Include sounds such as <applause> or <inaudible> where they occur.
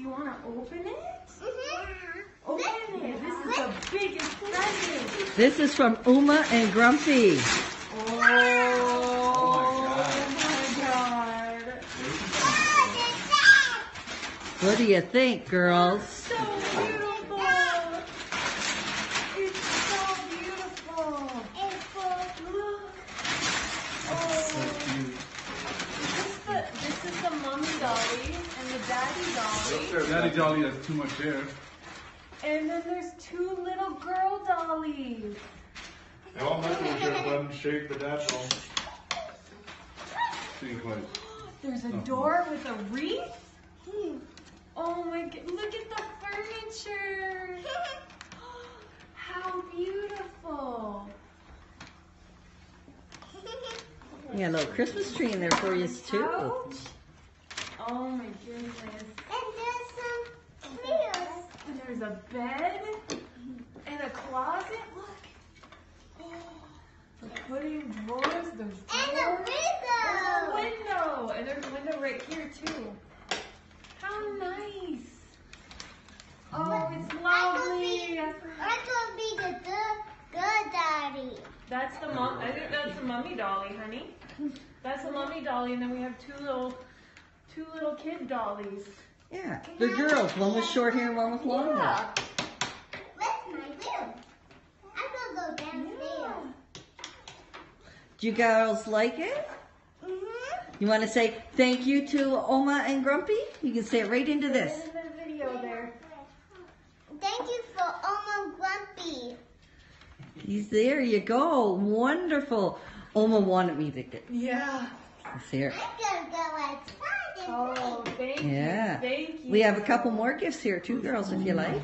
Do you want to open it? Mhm. Open it. This is the biggest present. This is from Oma and Grumpy. Oh, my god. What do you think, girls? So beautiful. It's so beautiful. Look. Oh. This, the, this is the mommy dolly and the daddy dolly. Daddy Dolly has too much hair. And then there's two little girl dollies. All my little just wasn't shaped, but that's all. Think like, There's a door with a wreath. Hmm. Oh my god, look at the furniture. <laughs> How beautiful. <laughs> Yeah, a little Christmas tree in there for you too. Oh my goodness. And there's some chairs. And there's a bed and a closet. Look. Oh, for putting drawers. There's drawers. There's a window. And there's a window right here too. How nice. Oh, it's lovely. I'm gonna be the good daddy. That's the mom. I think that's the mummy dolly, honey. That's the mummy dolly, and then we have two little, two little kid dollies. Yeah, the girls. One with short hair, and one with long hair. Yeah. Do you girls like it? Mhm. You want to say thank you to Oma and Grumpy? You can say it right into this. In the video there. Thank you for Oma and Grumpy. He's there. You go. Wonderful. Oma wanted me to get Yeah. this here. I'm gonna go outside. And Oh, thank Yeah. you. Thank you. We have a couple more gifts here too, girls, if you like.